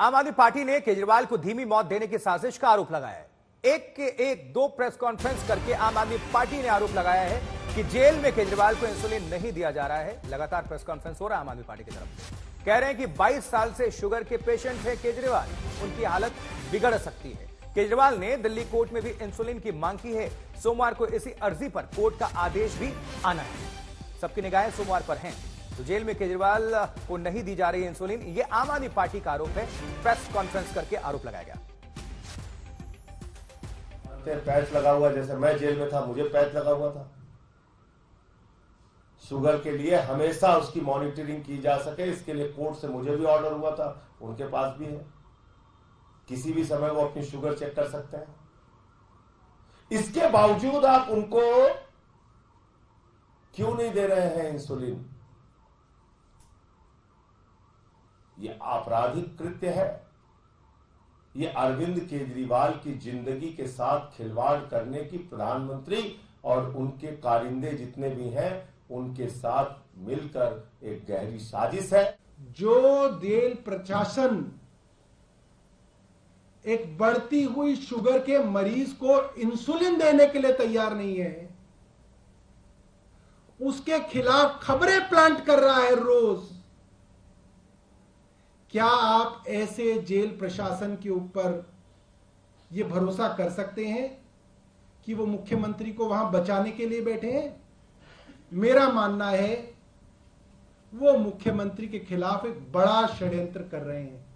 आम आदमी पार्टी ने केजरीवाल को धीमी मौत देने की साजिश का आरोप लगाया है। एक के एक दो प्रेस कॉन्फ्रेंस करके आम आदमी पार्टी ने आरोप लगाया है कि जेल में केजरीवाल को इंसुलिन नहीं दिया जा रहा है। लगातार प्रेस कॉन्फ्रेंस हो रहा है आम आदमी पार्टी की तरफ़ कह रहे हैं कि 22 साल से शुगर के पेशेंट है केजरीवाल। उनकी हालत बिगड़ सकती है। केजरीवाल ने दिल्ली कोर्ट में भी इंसुलिन की मांग की है। सोमवार को इसी अर्जी पर कोर्ट का आदेश भी आना है। सबकी निगाहें सोमवार पर हैं। तो जेल में केजरीवाल को नहीं दी जा रही इंसुलिन। ये आम आदमी पार्टी का आरोप है। प्रेस कॉन्फ्रेंस करके आरोप लगाया गया। पैच लगा हुआ जैसे मैं जेल में था, मुझे पैच लगा हुआ था। शुगर के लिए हमेशा उसकी मॉनिटरिंग की जा सके। इसके लिए कोर्ट से मुझे भी ऑर्डर हुआ था। उनके पास भी है। किसी भी समय वो अपनी शुगर चेक कर सकते हैं। इसके बावजूद आप उनको क्यों नहीं दे रहे हैं इंसुलिन? ये आपराधिक कृत्य है। ये अरविंद केजरीवाल की ज़िंदगी के साथ खिलवाड़ करने की प्रधानमंत्री और उनके कारिंदे जितने भी हैं, उनके साथ मिलकर एक गहरी साजिश है। जो जेल प्रशासन एक बढ़ती हुई शुगर के मरीज़ को इंसुलिन देने के लिए तैयार नहीं है, उसके खिलाफ खबरें प्लांट कर रहा है रोज। क्या आप ऐसे जेल प्रशासन के ऊपर ये भरोसा कर सकते हैं कि वो मुख्यमंत्री को वहाँ बचाने के लिए बैठे हैं? मेरा मानना है, वो मुख्यमंत्री के खिलाफ एक बड़ा षड्यंत्र कर रहे हैं।